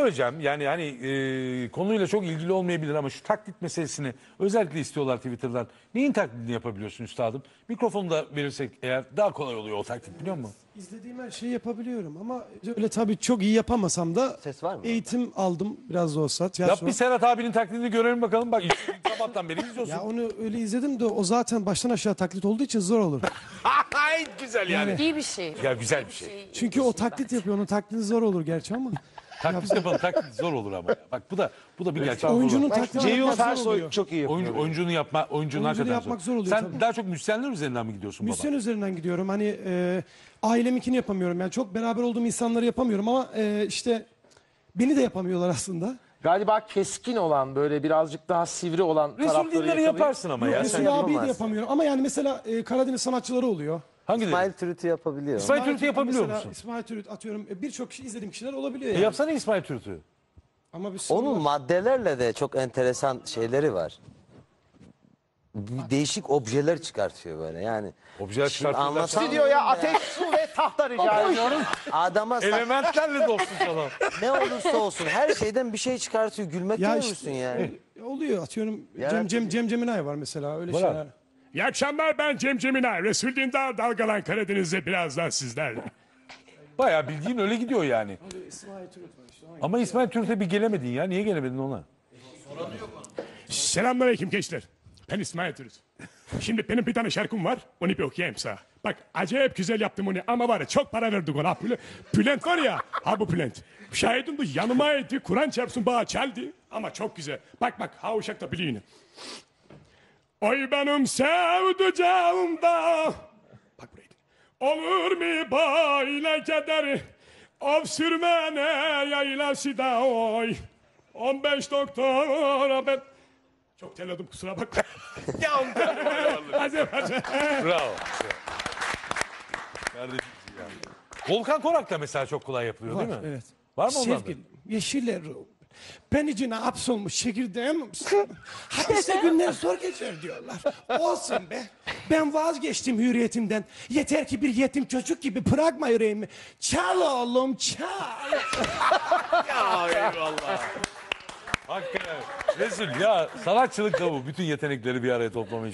söyleyeceğim. Yani hani e, konuyla çok ilgili olmayabilir ama şu taklit meselesini özellikle istiyorlar Twitter'dan. Neyin taklidini yapabiliyorsun üstadım? Mikrofonu da verirsek eğer daha kolay oluyor o taklit biliyor musun? İzlediğim her şeyi yapabiliyorum ama öyle tabii çok iyi yapamasam da Ses var mı? eğitim aldım biraz da olsa. Yap Tiyatro. bir Serhat abinin taklidini görelim bakalım. Bak sabahtan beri izliyorsun. Ya onu öyle izledim de o zaten baştan aşağı taklit olduğu için zor olur. Ay güzel yani. İyi bir şey. Ya güzel bir şey. Çünkü o taklit yapıyor. Onun taklidi zor olur gerçi ama. Taklit yapalım. Taklit zor olur ama. Bak bu da bu da bir gerçek. Oyuncunun taklidi Ceyhun yapmak zor Fersoy oluyor. çok iyi yapıyor. Oyuncu, oyuncunu yapma, Oyuncunu hakikaten yapmak zor oluyor Sen tabii. daha çok müzisyenler üzerinden mi gidiyorsun baba? Müzisyen üzerinden gidiyorum. Hani e, aileminkini yapamıyorum. Yani çok beraber olduğum insanları yapamıyorum ama e, işte beni de yapamıyorlar aslında. Galiba keskin olan böyle birazcık daha sivri olan Resul tarafları Dinler'i yakalayıp- yaparsın ama ya. Resul Sen abiyi de yapamıyorum. Ama yani mesela e, Karadeniz sanatçıları oluyor. Hangi İsmail İsmail, Türüt'ü yapabiliyor. İsmail Türüt'ü yapabiliyor Mesela musun? İsmail Türüt atıyorum. E, Birçok kişi izlediğim kişiler olabiliyor E yani. yapsana İsmail Türüt'ü. Ama bir Onun var. maddelerle de çok enteresan şeyleri var. Bir Değişik objeler çıkartıyor böyle yani. Objeler Şimdi çıkartıyor anlatamam Stüdyoya ya. ateş, su ve tahta rica ediyoruz. Adama sa- Elementlerle dostum sana. ne olursa olsun her şeyden bir şey çıkartıyor. Gülmek Ya görürsün işte, yani. e, oluyor atıyorum. Cem, Yaratıcı. Cem, Cem Ceminay var mesela öyle Var şeyler. İyi akşamlar ben Cem Cemina. Resul Dindar Dalgalan Karadeniz'de birazdan sizlerle. Bayağı bildiğin öyle gidiyor yani. Ama İsmail Türüt'e bir gelemedin ya. Niye gelemedin ona? Selamünaleyküm gençler. Ben İsmail Türüt. Şimdi benim bir tane şarkım var. Onu bir okuyayım sana. Bak acayip güzel yaptım onu ama var ya çok para verdik ona. Püle, Bülent var ya. Ha bu Bülent. Şahidim bu yanımaydı. Kur'an çarpsın bana çaldı. Ama çok güzel. Bak bak ha uşak da biliyor yine. Oy benim sevducağımda. Bak buraya. Olur mu böyle keder? Av sürmene yaylası da oy. 15 doktora ben... Çok terledim kusura bakma. ya Hadi hadi. Bravo. Kardeşim. Volkan Konak da mesela çok kolay yapılıyor değil mi? Evet. Var mı ondan da? Sevgilim, yeşiller ben içine hapsolmuş çekirdeğim misin? Hapiste günler zor geçer diyorlar. Olsun be. Ben vazgeçtim hürriyetimden. Yeter ki bir yetim çocuk gibi bırakma yüreğimi. Çal oğlum çal. Ya eyvallah. Hakikaten. Resul ya sanatçılık da bu. Bütün yetenekleri bir araya toplamayı.